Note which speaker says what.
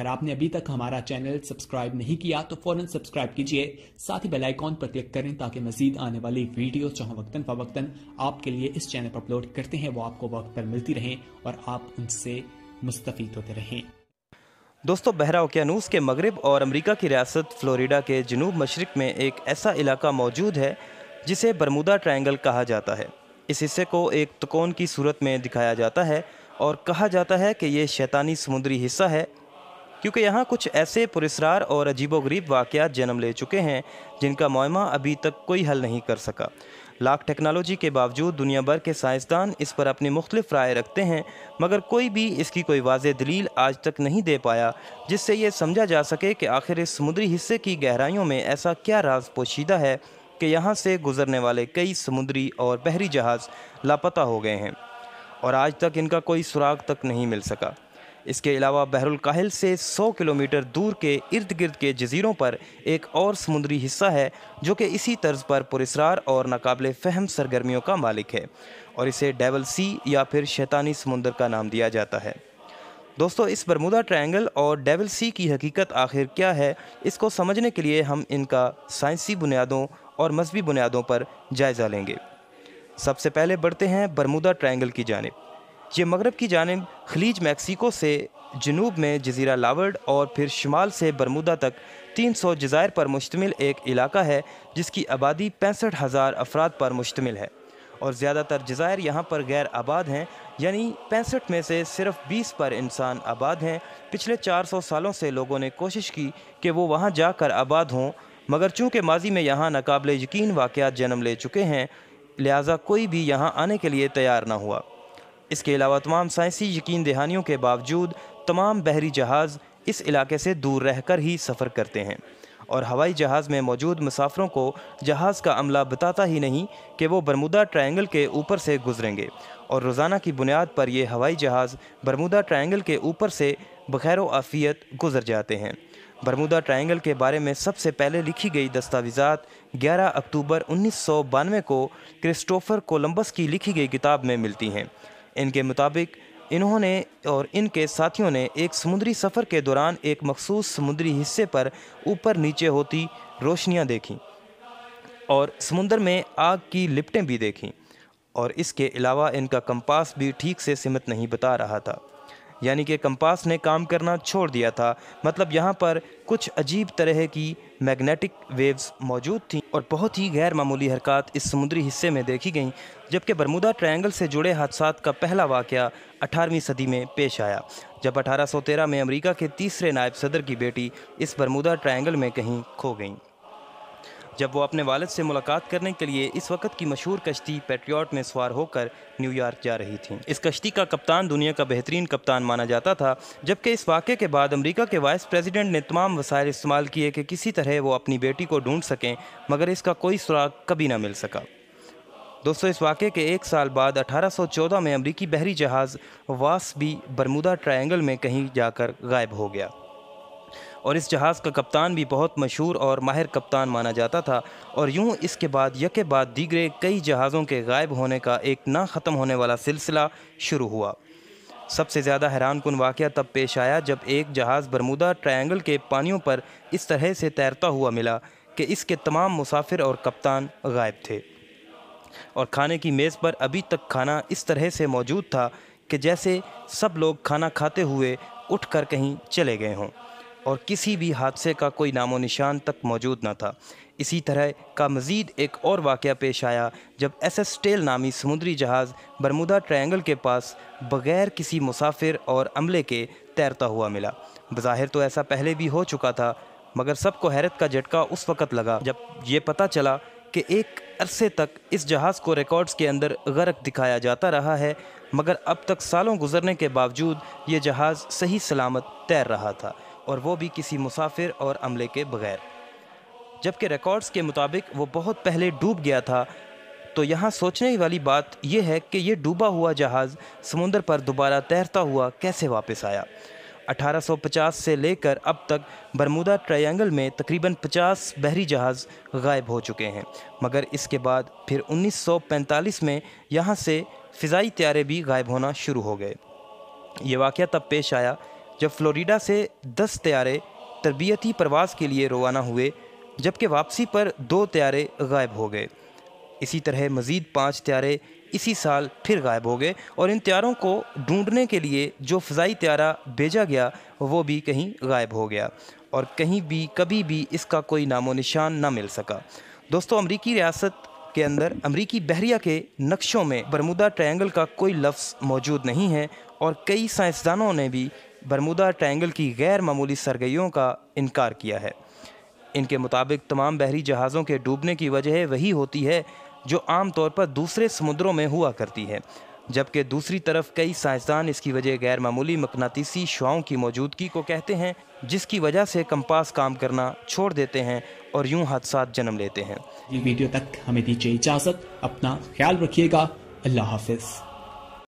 Speaker 1: اگر آپ نے ابھی تک ہمارا چینل سبسکرائب نہیں کیا تو فوراً سبسکرائب کیجیے، ساتھ ہی بیل آئیکن پر کلک کریں تاکہ مزید آنے والی ویڈیو چاہے وقتاً فوقتاً آپ کے لیے اس چینل پر اپلوڈ کرتے ہیں، وہ آپ کو وقت پر ملتی رہیں اور آپ ان سے مستفید ہوتے رہیں۔
Speaker 2: دوستو بحرہ اوکیانوس کے مغرب اور امریکہ کی ریاست فلوریڈا کے جنوب مشرق میں ایک ایسا علاقہ موجود ہے جسے برمودا ٹرائنگل کہا جاتا ہے۔ اس حصے کو ایک تکون کی صورت میں دکھایا جاتا ہے اور کہا جاتا ہے کہ یہ شیطانی سمندری حصہ ہے۔ کیونکہ یہاں کچھ ایسے پرسرار اور عجیب و غریب واقعات جنم لے چکے ہیں جن کا معمہ ابھی تک کوئی حل نہیں کر سکا۔ لاکھ ٹیکنالوجی کے باوجود دنیا بھر کے سائنسدان اس پر اپنی مختلف رائے رکھتے ہیں، مگر کوئی بھی اس کی کوئی واضح دلیل آج تک نہیں دے پایا، جس سے یہ سمجھا جا سکے کہ آخر اس سمندری حصے کی گہرائیوں میں ایسا کیا راز پوشیدہ ہے کہ یہاں سے گزرنے والے کئی سمندری اور بحری جہاز لاپتہ ہو گئے ہیں۔ اور آج تک ان کا کوئی سراغ تک نہیں مل سکا۔ اس کے علاوہ بحر الکاہل سے سو کلومیٹر دور کے ارد گرد کے جزیروں پر ایک اور سمندری حصہ ہے جو کہ اسی طرز پر پرسرار اور ناقابل فہم سرگرمیوں کا مالک ہے اور اسے ڈیول سی یا پھر شیطانی سمندر کا نام دیا جاتا ہے۔ دوستو، اس برمودہ ٹرائنگل اور ڈیول سی کی حقیقت آخر کیا ہے، اس کو سمجھنے کے لیے ہم ان کا سائنسی بنیادوں اور مذہبی بنیادوں پر جائزہ لیں گے۔ سب سے پہلے بڑھتے ہیں برمودہ ٹرائنگل کی جانب۔ یہ مغرب کی جانب خلیج میکسیکو سے جنوب میں جزیرہ لاورڈ اور پھر شمال سے برمودہ تک تین سو جزائر پر مشتمل ایک علاقہ ہے، جس کی آبادی پینسٹھ ہزار افراد پر مشتمل ہے۔ اور زیادہ تر جزائر یہاں پر غیر آباد ہیں یعنی پینسٹھ میں سے صرف بیس پر انسان آباد ہیں۔ پچھلے چار سو سالوں سے لوگوں نے کوشش کی کہ وہ وہاں جا کر آباد ہوں، مگر چونکہ ماضی میں یہاں ناقابل یقین واقعات جنم لے چکے ہیں، لہٰذا کوئی بھی یہاں آنے کے لیے تیار نہ ہوا۔ اس کے علاوہ تمام سائنسی یقین دہانیوں کے باوجود تمام بحری جہاز اس علاقے سے دور رہ کر ہی سفر کرتے ہیں۔ اور ہوائی جہاز میں موجود مسافروں کو جہاز کا عملہ بتاتا ہی نہیں کہ وہ برمودہ ٹرائنگل کے اوپر سے گزریں گے۔ اور روزانہ کی بنیاد پر یہ ہوائی جہاز برمودہ ٹرائنگل کے اوپر سے بخیر و آفیت گزر جاتے ہیں۔ برمودہ ٹرائنگل کے بارے میں سب سے پہلے لکھی گئی دستاویزات گیارہ اکتوبر انیس سو بانوے کو کرسٹوفر کولمبس کی لکھی گئی کتاب میں ملتی ہیں۔ ان کے مطابق انہوں نے اور ان کے ساتھیوں نے ایک سمندری سفر کے دوران ایک مخصوص سمندری حصے پر اوپر نیچے ہوتی روشنیاں دیکھیں اور سمندر میں آگ کی لپٹیں بھی دیکھیں اور اس کے علاوہ ان کا کمپاس بھی ٹھیک سے سمت نہیں بتا رہا تھا۔ یعنی کہ کمپاس نے کام کرنا چھوڑ دیا تھا۔ مطلب یہاں پر کچھ عجیب طرح کی میگنیٹک ویوز موجود تھیں اور بہت ہی غیر معمولی حرکات اس سمندری حصے میں دیکھی گئیں، جبکہ برمودہ ٹرائنگل سے جڑے حادثات کا پہلا واقعہ اٹھارویں صدی میں پیش آیا۔ جب اٹھارہ سو تیرہ میں امریکہ کے تیسرے نائب صدر کی بیٹی اس برمودہ ٹرائنگل میں کہیں کھو گئیں۔ جب وہ اپنے والد سے ملاقات کرنے کے لیے اس وقت کی مشہور کشتی پیٹریوٹ میں سوار ہو کر نیو یارک جا رہی تھیں۔ اس کشتی کا کپتان دنیا کا بہترین کپتان مانا جاتا تھا، جبکہ اس واقعے کے بعد امریکہ کے وائس پریزیڈنٹ نے تمام وسائل استعمال کیے کہ کسی طرح وہ اپنی بیٹی کو ڈھونڈ سکیں، مگر اس کا کوئی سراغ کبھی نہ مل سکا۔ دوستو، اس واقعے کے ایک سال بعد اٹھارہ سو چودہ میں امریکی بحری جہاز واس بھی برمودہ ٹرائنگل میں کہیں جا کر غائب ہو گیا۔ اور اس جہاز کا کپتان بھی بہت مشہور اور ماہر کپتان مانا جاتا تھا اور یوں اس کے بعد یکے بعد دیگرے کئی جہازوں کے غائب ہونے کا ایک نہ ختم ہونے والا سلسلہ شروع ہوا۔ سب سے زیادہ حیران کن واقعہ تب پیش آیا جب ایک جہاز برمودہ ٹرائنگل کے پانیوں پر اس طرح سے تیرتا ہوا ملا کہ اس کے تمام مسافر اور کپتان غائب تھے۔ اور کھانے کی میز پر ابھی تک کھانا اس طرح سے موجود تھا کہ جیسے سب لوگ کھانا کھاتے ہوئے اٹھ کر کہیں چلے گئے ہوں۔ اور کسی بھی حادثے کا کوئی نام و نشان تک موجود نہ تھا۔ اسی طرح کا مزید ایک اور واقعہ پیش آیا جب ایس ایس ٹیل نامی سمندری جہاز برمودہ ٹرائنگل کے پاس بغیر کسی مسافر اور عملے کے تیرتا ہوا ملا۔ بظاہر تو ایسا پہلے بھی ہو چکا تھا، مگر سب کو حیرت کا جھٹکا اس وقت لگا جب یہ پتہ چلا کہ ایک عرصے تک اس جہاز کو ریکارڈز کے اندر غرق دکھایا جاتا رہا ہے، مگر اب تک سالوں گزرنے کے باوجود یہ جہاز صحیح سلامت تیر رہا تھا۔ اور وہ بھی کسی مسافر اور عملے کے بغیر۔ جبکہ ریکارڈز کے مطابق وہ بہت پہلے ڈوب گیا تھا، تو یہاں سوچنے والی بات یہ ہے کہ یہ ڈوبا ہوا جہاز سمندر پر دوبارہ تیرتا ہوا کیسے واپس آیا؟ اٹھارہ سو پچاس سے لے کر اب تک برمودہ ٹرائنگل میں تقریباً پچاس بحری جہاز غائب ہو چکے ہیں۔ مگر اس کے بعد پھر انیس سو پینتالیس میں یہاں سے فضائی طیارے بھی غائب ہونا شروع ہو گئے۔ یہ واقعہ تب پیش آیا جب فلوریڈا سے دس طیارے تربیتی پرواز کے لیے روانہ ہوئے، جبکہ واپسی پر دو طیارے غائب ہو گئے۔ اسی طرح مزید پانچ طیارے اسی سال پھر غائب ہو گئے اور ان طیاروں کو ڈھونڈنے کے لیے جو فضائی طیارہ بھیجا گیا، وہ بھی کہیں غائب ہو گیا اور کہیں بھی کبھی بھی اس کا کوئی نام و نشان نہ مل سکا۔ دوستو، امریکی ریاست کے اندر امریکی بحریہ کے نقشوں میں برمودہ ٹرائنگل کا کوئی لفظ موجود نہیں ہے اور کئی سائنسدانوں نے بھی برمودہ ٹرائنگل کی غیر معمولی سرگیوں کا انکار کیا ہے۔ ان کے مطابق تمام بحری جہازوں کے ڈوبنے کی وجہ وہی ہوتی ہے جو عام طور پر دوسرے سمندروں میں ہوا کرتی ہے، جبکہ دوسری طرف کئی سائنسدان اس کی وجہ غیر معمولی مقناطیسی شعاؤں کی موجودگی کو کہتے ہیں، جس کی وجہ سے کمپاس کام کرنا چھوڑ دیتے ہیں اور یوں حادثات جنم لیتے ہیں۔
Speaker 1: یہ ویڈیو تک ہمیں دیجیے اجازت، اپنا خیال رکھیے گا۔ اللہ حافظ۔